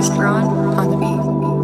Restaurant on the Beat.